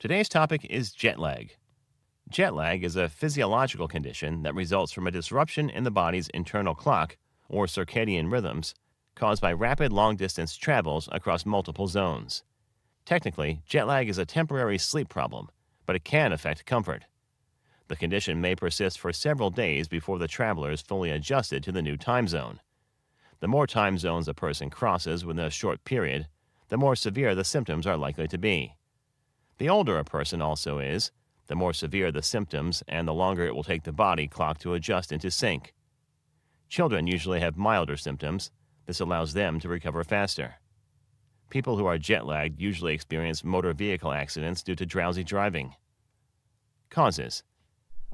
Today's topic is jet lag. Jet lag is a physiological condition that results from a disruption in the body's internal clock, or circadian rhythms, caused by rapid long distance travels across multiple zones. Technically, jet lag is a temporary sleep problem, but it can affect comfort. The condition may persist for several days before the traveler is fully adjusted to the new time zone. The more time zones a person crosses within a short period, the more severe the symptoms are likely to be. The older a person also is, the more severe the symptoms and the longer it will take the body clock to adjust into sync. Children usually have milder symptoms. This allows them to recover faster. People who are jet lagged usually experience motor vehicle accidents due to drowsy driving. Causes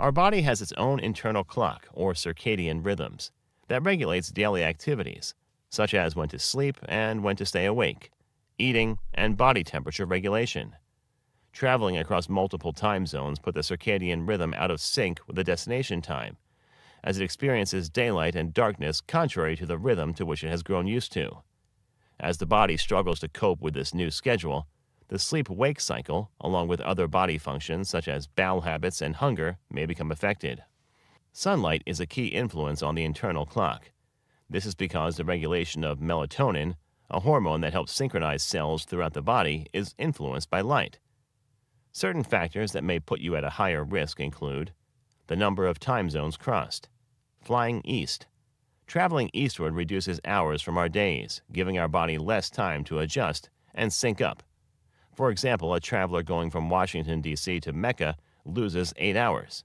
Our body has its own internal clock, or circadian rhythms, that regulates daily activities, such as when to sleep and when to stay awake, eating, and body temperature regulation. Traveling across multiple time zones put the circadian rhythm out of sync with the destination time, as it experiences daylight and darkness contrary to the rhythm to which it has grown used to. As the body struggles to cope with this new schedule, the sleep wake cycle, along with other body functions such as bowel habits and hunger, may become affected. Sunlight is a key influence on the internal clock. This is because the regulation of melatonin, a hormone that helps synchronize cells throughout the body, is influenced by light. Certain factors that may put you at a higher risk include the number of time zones crossed, flying east. Traveling eastward reduces hours from our days, giving our body less time to adjust and sync up. For example, a traveler going from Washington, D.C. to Mecca loses eight hours.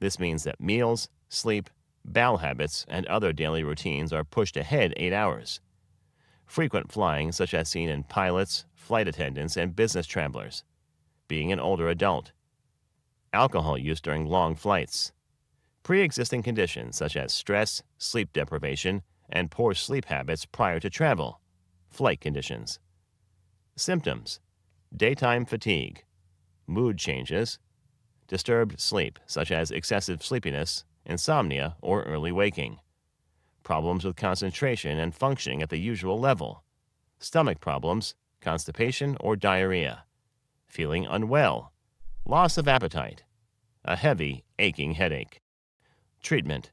This means that meals, sleep, bowel habits, and other daily routines are pushed ahead eight hours. Frequent flying, such as seen in pilots, flight attendants, and business travelers, being an older adult, alcohol use during long flights, pre existing conditions such as stress, sleep deprivation, and poor sleep habits prior to travel, flight conditions. Symptoms. Daytime fatigue, mood changes, disturbed sleep, such as excessive sleepiness, insomnia, or early waking, problems with concentration and functioning at the usual level, stomach problems, constipation, or diarrhea feeling unwell, loss of appetite, a heavy, aching headache. Treatment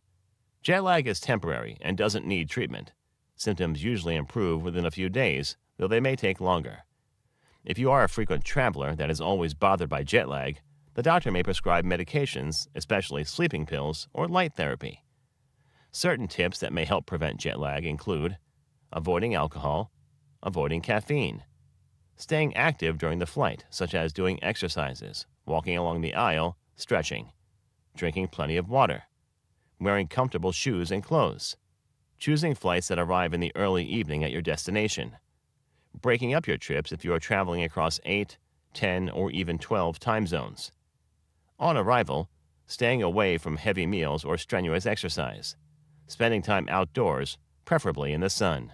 Jet lag is temporary and doesn't need treatment. Symptoms usually improve within a few days, though they may take longer. If you are a frequent traveler that is always bothered by jet lag, the doctor may prescribe medications, especially sleeping pills or light therapy. Certain tips that may help prevent jet lag include avoiding alcohol, avoiding caffeine, Staying active during the flight, such as doing exercises, walking along the aisle, stretching. Drinking plenty of water. Wearing comfortable shoes and clothes. Choosing flights that arrive in the early evening at your destination. Breaking up your trips if you are traveling across 8, 10, or even 12 time zones. On arrival, staying away from heavy meals or strenuous exercise. Spending time outdoors, preferably in the sun.